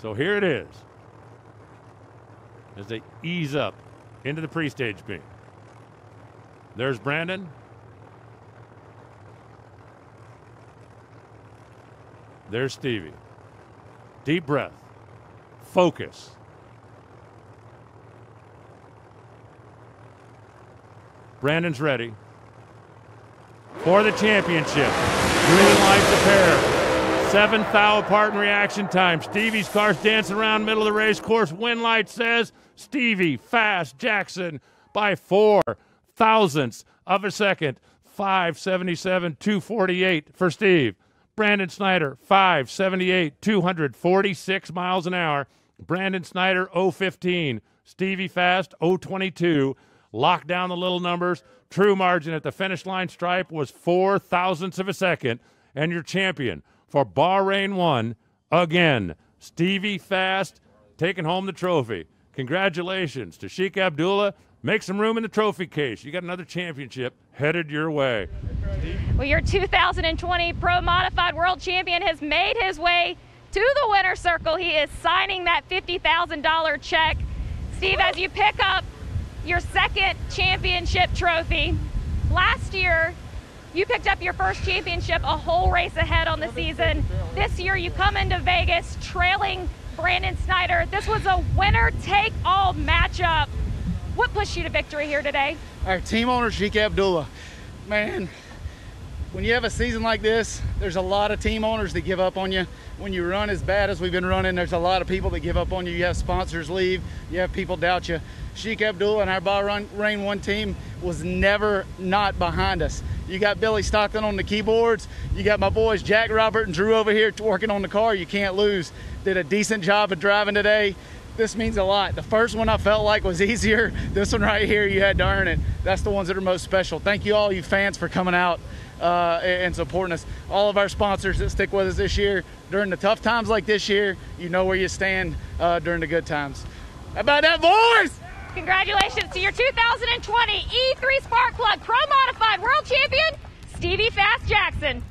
So here it is as they ease up into the pre stage beam. There's Brandon. There's Stevie. Deep breath. Focus. Brandon's ready for the championship. Green lights a pair. Seven thou apart in reaction time. Stevie's car's dancing around middle of the race course. Wind light says Stevie fast Jackson by four thousandths of a second. 577 248 for Steve. Brandon Snider, 578, 246 miles an hour. Brandon Snider, 015. Stevie Fast, 022. Lock down the little numbers. True margin at the finish line stripe was four thousandths of a second. And your champion for Bahrain 1, again, Stevie Fast, taking home the trophy. Congratulations to Sheik Abdullah. Make some room in the trophy case. You got another championship headed your way. Well, your 2020 Pro Modified World Champion has made his way to the winner's circle. He is signing that $50,000 check. Steve, as you pick up your second championship trophy, last year you picked up your first championship a whole race ahead on the season. This year you come into Vegas trailing Brandon Snider. This was a winner take all matchup. What pushed you to victory here today? Our team owner, Sheik Abdullah. Man, when you have a season like this, there's a lot of team owners that give up on you. When you run as bad as we've been running, there's a lot of people that give up on you. You have sponsors leave, you have people doubt you. Sheik Abdullah and our Bahrain One team was never not behind us. You got Billy Stockton on the keyboards. You got my boys Jack Robert and Drew over here working on the car. You can't lose. Did a decent job of driving today. This means a lot. The first one I felt like was easier. This one right here, you had to earn it. That's the ones that are most special. Thank you all, you fans, for coming out uh, and supporting us. All of our sponsors that stick with us this year during the tough times like this year, you know where you stand uh, during the good times. How about that, boys? Congratulations to your 2020 E3 Spark Plug Pro Modified World Champion, Stevie Fast Jackson.